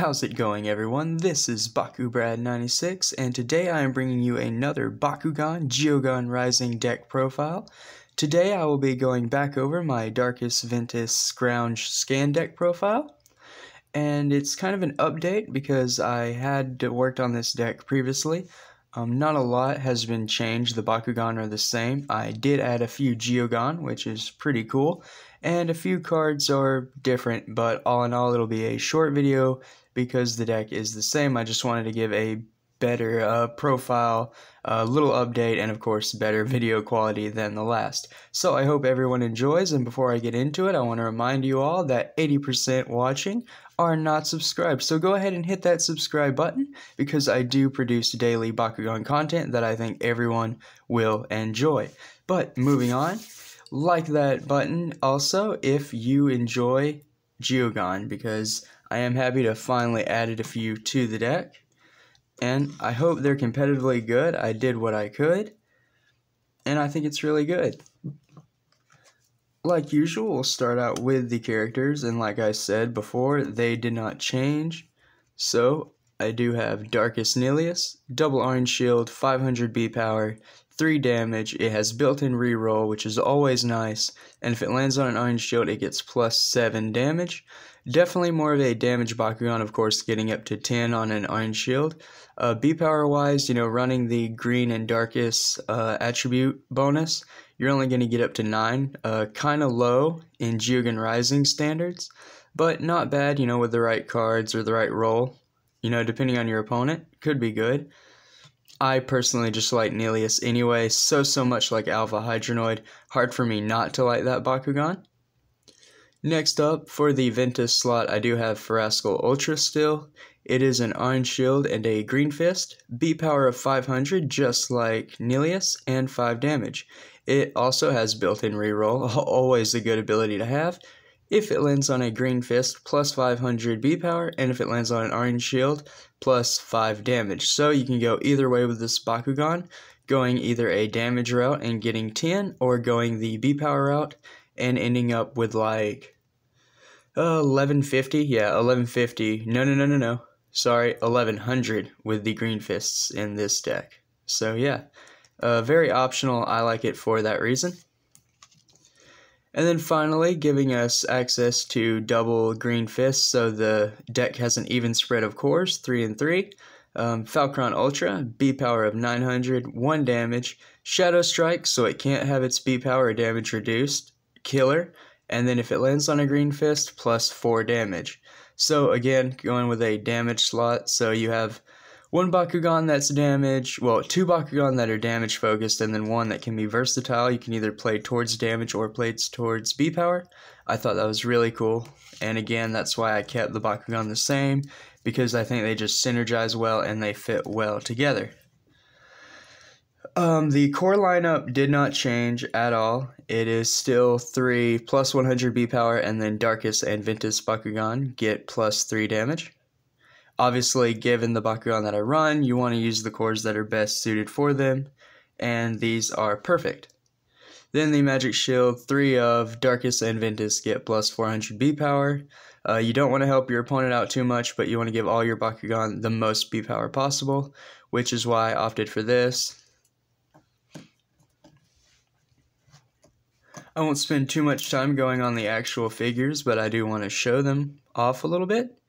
How's it going everyone? This is BakuBrad96 and today I am bringing you another Bakugan Geogan Rising deck profile. Today I will be going back over my Darkus Ventus Scrounge scan deck profile. And it's kind of an update because I had worked on this deck previously. Um, not a lot has been changed, the Bakugan are the same. I did add a few Geogan, which is pretty cool and a few cards are different, but all in all, it'll be a short video because the deck is the same. I just wanted to give a better uh, profile, a little update, and of course, better video quality than the last. So I hope everyone enjoys, and before I get into it, I want to remind you all that 80% watching are not subscribed. So go ahead and hit that subscribe button because I do produce daily Bakugan content that I think everyone will enjoy. But moving on, like that button also if you enjoy Geogan because I am happy to finally added a few to the deck and I hope they're competitively good. I did what I could and I think it's really good. Like usual, we'll start out with the characters and like I said before, they did not change. So I do have Darkus Nillious, double orange shield, 500 B power, 3 damage. It has built-in reroll, which is always nice, and if it lands on an Iron Shield, it gets plus 7 damage. Definitely more of a damage Bakugan, of course, getting up to 10 on an Iron Shield. Uh, B power wise, you know, running the green and Darkus uh, attribute bonus, you're only going to get up to 9. Uh, kind of low in Geogan Rising standards, but not bad, you know, with the right cards or the right roll. You know, depending on your opponent, could be good. I personally just like Nillious anyway, so so much like Alpha Hydranoid, hard for me not to like that Bakugan. Next up, for the Ventus slot, I do have Ferascal Ultra still. It is an Iron Shield and a Green Fist, B power of 500 just like Nillious, and 5 damage. It also has built-in reroll, always a good ability to have, if it lands on a green fist, plus 500 B power, and if it lands on an orange shield, plus 5 damage. So you can go either way with this Bakugan, going either a damage route and getting 10, or going the B power route and ending up with like uh, 1150. Yeah, 1150. No, no, no, no, no. Sorry, 1100 with the green fists in this deck. So yeah, uh, very optional. I like it for that reason. And then finally, giving us access to double green fists, so the deck has an even spread of cores, 3 and 3. Um, Falcron Ultra, B power of 900, 1 damage. Shadow Strike, so it can't have its B power or damage reduced. Killer, and then if it lands on a green fist, plus 4 damage. So again, going with a damage slot, so you have one Bakugan that's damage, well, two Bakugan that are damage focused, and then one that can be versatile. You can either play towards damage or play towards B power. I thought that was really cool, and again, that's why I kept the Bakugan the same, because I think they just synergize well and they fit well together. Um, the core lineup did not change at all. It is still 3 plus 100 B power, and then Darkus and Ventus Bakugan get plus 3 damage. Obviously, given the Bakugan that I run, you want to use the cores that are best suited for them, and these are perfect. Then the Magic Shield, 3 of Darkus and Ventus get plus 400 B power. Uh, you don't want to help your opponent out too much, but you want to give all your Bakugan the most B power possible, which is why I opted for this. I won't spend too much time going on the actual figures, but I do want to show them off a little bit.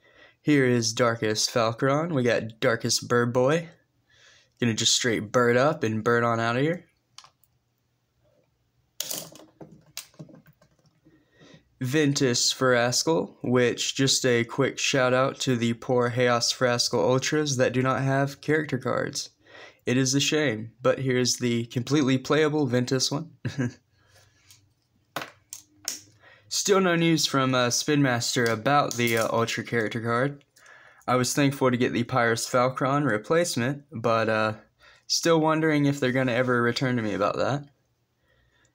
Here is Darkus Falcron. We got Darkus Bird Boy. Gonna just straight bird up and bird on out of here. Ventus Ferascal, which just a quick shout out to the poor Haos Ferascal Ultras that do not have character cards. It is a shame, but here's the completely playable Ventus one. Still no news from uh, Spin Master about the uh, Ultra character card. I was thankful to get the Pyrus Falcron replacement, but uh, still wondering if they're going to ever return to me about that.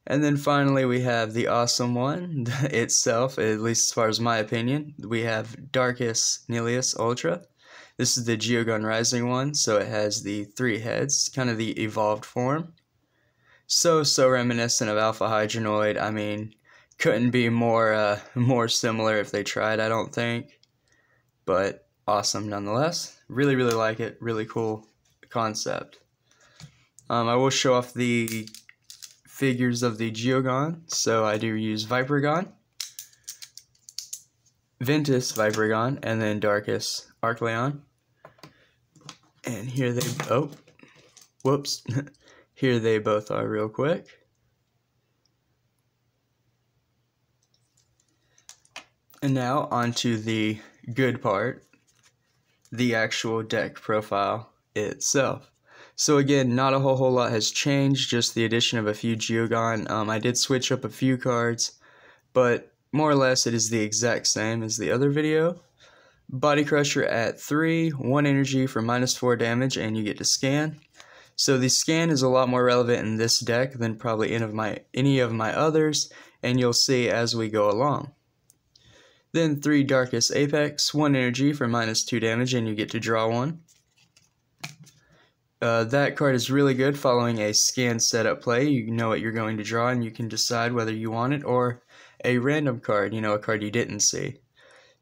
And then finally, we have the awesome one itself, at least as far as my opinion. We have Darkus Nillious Ultra. This is the Geogan Rising one, so it has the three heads, kind of the evolved form. So, so reminiscent of Alpha Hydranoid. I mean, couldn't be more uh, more similar if they tried. I don't think, but awesome nonetheless. Really, really like it. Really cool concept. Um, I will show off the figures of the Geogan. So I do use Vipergon, Ventus Vipergon, and then Darkus Arcleon. And here they, oh, whoops. here they both are real quick. And now onto the good part, the actual deck profile itself. So again, not a whole, whole lot has changed, just the addition of a few Geogan. Um, I did switch up a few cards, but more or less it is the exact same as the other video. Body Crusher at 3, 1 energy for minus 4 damage, and you get to scan. So the scan is a lot more relevant in this deck than probably any of my, any of my others, and you'll see as we go along. Then 3 Darkus Apex, 1 energy for minus 2 damage, and you get to draw 1. Uh, that card is really good following a scan setup play. You know what you're going to draw and you can decide whether you want it or a random card, you know, a card you didn't see.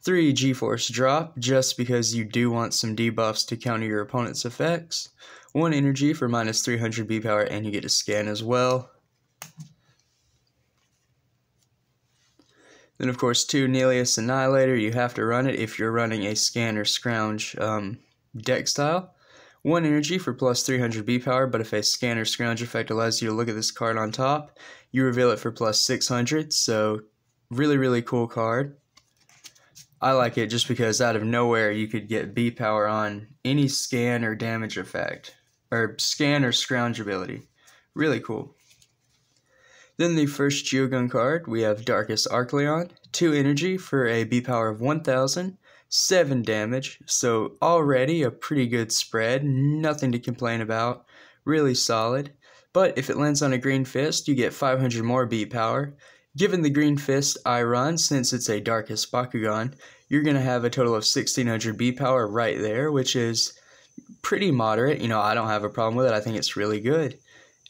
3 G-Force drop, just because you do want some debuffs to counter your opponent's effects. 1 energy for minus 300 B power and you get to scan as well. Then of course 2 Nillious Annihilator, you have to run it if you're running a scan or scrounge um, deck style. 1 energy for plus 300 B power, but if a scanner scrounge effect allows you to look at this card on top, you reveal it for plus 600, so really, really cool card. I like it just because out of nowhere you could get B power on any scan or damage effect, or scan or scrounge ability. Really cool. Then the first Geogan card, we have Darkus Arcleon, 2 energy for a B power of 1000, 7 damage, so already a pretty good spread, nothing to complain about, really solid. But if it lands on a Green Fist, you get 500 more B power. Given the Green Fist I run, since it's a Darkus Bakugan, you're going to have a total of 1600 B power right there, which is pretty moderate. You know, I don't have a problem with it. I think it's really good.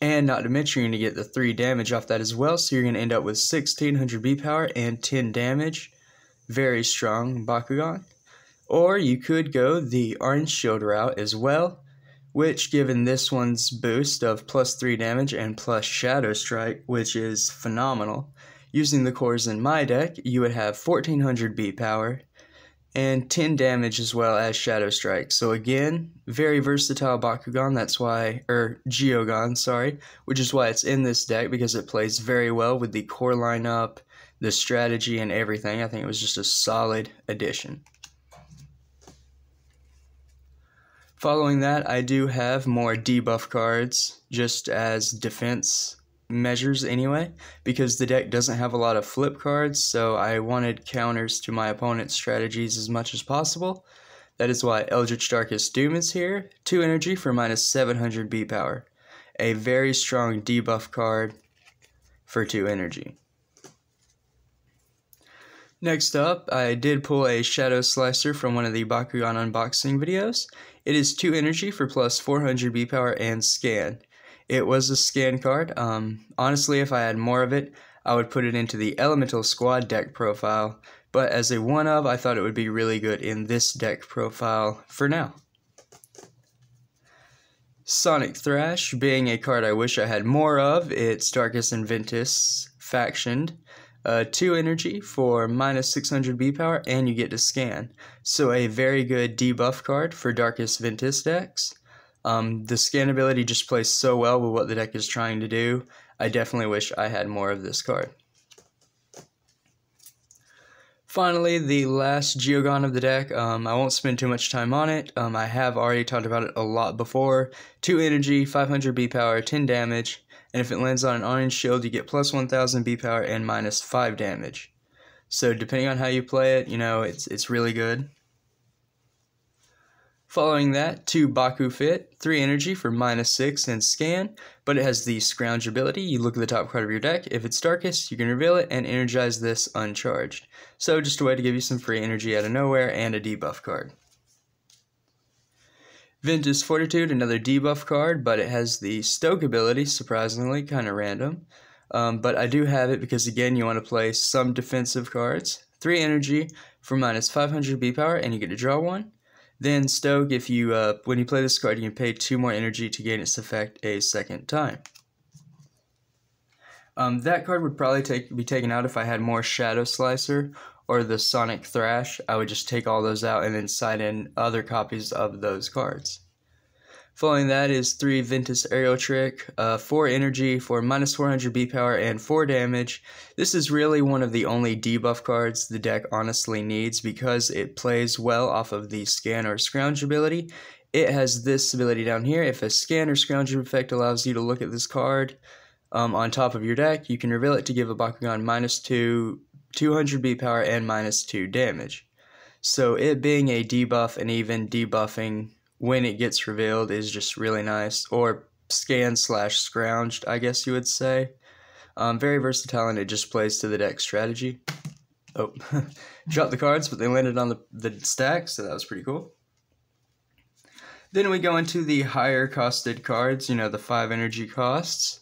And not to mention, you're going to get the 3 damage off that as well, so you're going to end up with 1600 B power and 10 damage. Very strong Bakugan. Or you could go the Orange Shield route as well, which given this one's boost of plus 3 damage and plus Shadow Strike, which is phenomenal, using the cores in my deck, you would have 1400 B power and 10 damage as well as Shadow Strike. So again, very versatile Bakugan, that's why, or Geogan, sorry, which is why it's in this deck because it plays very well with the core lineup, the strategy, and everything. I think it was just a solid addition. Following that, I do have more debuff cards, just as defense measures anyway, because the deck doesn't have a lot of flip cards, so I wanted counters to my opponent's strategies as much as possible. That is why Eldritch Darkus Doom is here, 2 energy for minus 700 B power. A very strong debuff card for 2 energy. Next up, I did pull a Shadow Slicer from one of the Bakugan unboxing videos, it is 2 energy for plus 400 B power and scan. It was a scan card. Um, honestly, if I had more of it, I would put it into the Elemental Squad deck profile, but as a one of, I thought it would be really good in this deck profile for now. Sonic Thrash, being a card I wish I had more of, it's Darkus and Ventus factioned uh, 2 energy for minus 600 B power, and you get to scan. So a very good debuff card for Darkus Ventus decks. Um, the scan ability just plays so well with what the deck is trying to do. I definitely wish I had more of this card. Finally, the last Geogan of the deck. Um, I won't spend too much time on it. Um, I have already talked about it a lot before. 2 energy, 500 B power, 10 damage and if it lands on an orange shield, you get plus 1000 B power and minus 5 damage. So depending on how you play it, you know, it's, it's really good. Following that, 2 Baku Fit, 3 energy for minus 6 and scan, but it has the scrounge ability. You look at the top card of your deck. If it's Darkus, you can reveal it and energize this uncharged. So just a way to give you some free energy out of nowhere and a debuff card. Ventus Fortitude, another debuff card, but it has the Stoke ability, surprisingly, kind of random. Um, but I do have it because, again, you want to play some defensive cards. 3 energy for minus 500 B power, and you get to draw one. Then Stoke, if you uh, when you play this card, you can pay two more energy to gain its effect a second time. Um, that card would probably take be taken out if I had more Shadow Slicer or the Sonic Thrash. I would just take all those out and then side in other copies of those cards. Following that is 3 Ventus Aerial Trick, uh, 4 energy for minus 400 B power and 4 damage. This is really one of the only debuff cards the deck honestly needs because it plays well off of the Scan or Scrounge ability. It has this ability down here. If a Scan or Scrounge effect allows you to look at this card um, on top of your deck, you can reveal it to give a Bakugan minus 2, 200 B power, and minus 2 damage. So it being a debuff and even debuffing when it gets revealed is just really nice, or scan slash scrounged, I guess you would say. Um, very versatile, and it just plays to the deck strategy. Oh, dropped the cards, but they landed on the, the stack, so that was pretty cool. Then we go into the higher costed cards, you know, the 5 energy costs.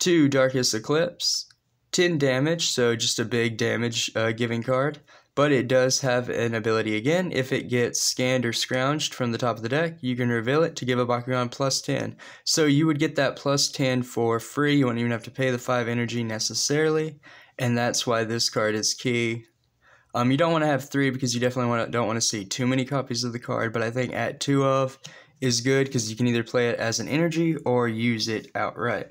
2 Darkus Eclipse, 10 damage, so just a big damage uh, giving card but it does have an ability again. If it gets scanned or scrounged from the top of the deck, you can reveal it to give a Bakugan plus 10. So you would get that plus 10 for free. You won't even have to pay the 5 energy necessarily, and that's why this card is key. Um, you don't want to have 3 because you definitely want to, don't want to see too many copies of the card, but I think at 2 of is good because you can either play it as an energy or use it outright.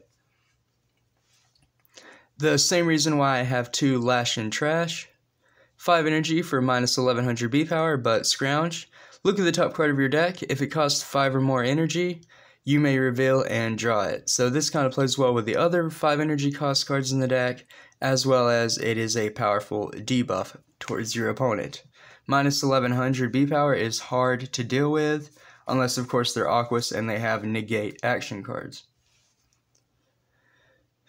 The same reason why I have 2 Lash and Trash 5 energy for minus 1100 B power, but scrounge. Look at the top card of your deck. If it costs 5 or more energy, you may reveal and draw it. So this kind of plays well with the other 5 energy cost cards in the deck, as well as it is a powerful debuff towards your opponent. Minus 1100 B power is hard to deal with, unless of course they're Aquos and they have negate action cards.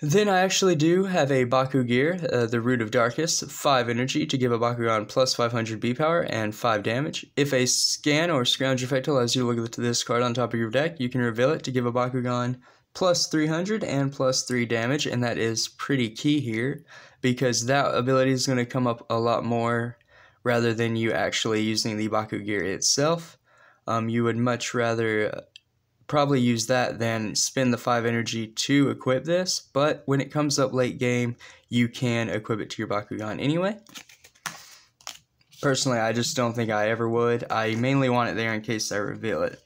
Then I actually do have a Baku Gear, uh, the Root of Darkus, 5 energy to give a Bakugan plus 500 B power and 5 damage. If a scan or scrounge effect allows you to look at this card on top of your deck, you can reveal it to give a Bakugan plus 300 and plus 3 damage, and that is pretty key here because that ability is going to come up a lot more rather than you actually using the Baku Gear itself. Um, you would much rather probably use that than spend the 5 energy to equip this, but when it comes up late game, you can equip it to your Bakugan anyway. Personally, I just don't think I ever would. I mainly want it there in case I reveal it.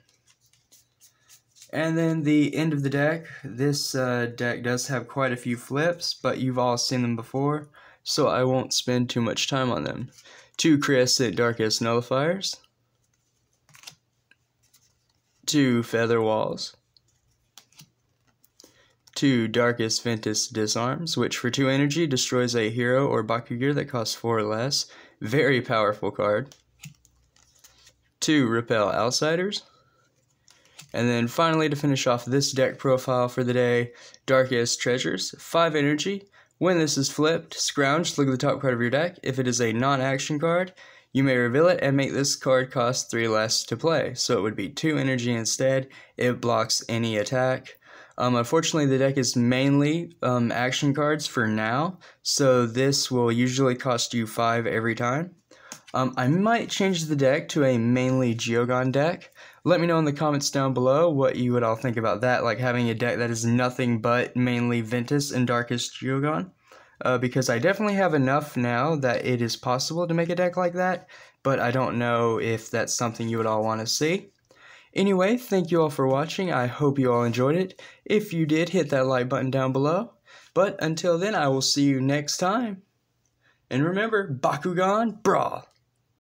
And then the end of the deck. This uh, deck does have quite a few flips, but you've all seen them before, so I won't spend too much time on them. Two Crescent Darkus Nullifiers, two Feather Walls, two Darkus Ventus Disarms, which for two energy destroys a hero or Bakugear that costs four or less. Very powerful card. Two Repel Outsiders. And then finally, to finish off this deck profile for the day, Darkus Treasures, 5 energy. When this is flipped, scrounge, look at the top card of your deck. If it is a non-action card, you may reveal it and make this card cost 3 less to play, so it would be 2 energy instead. It blocks any attack. Um, unfortunately, the deck is mainly um, action cards for now, so this will usually cost you 5 every time. Um, I might change the deck to a mainly Geogan deck. Let me know in the comments down below what you would all think about that, like having a deck that is nothing but mainly Ventus and Darkus Geogan uh, because I definitely have enough now that it is possible to make a deck like that, but I don't know if that's something you would all want to see. Anyway, thank you all for watching. I hope you all enjoyed it. If you did, hit that like button down below. But until then, I will see you next time. And remember, Bakugan Brawl!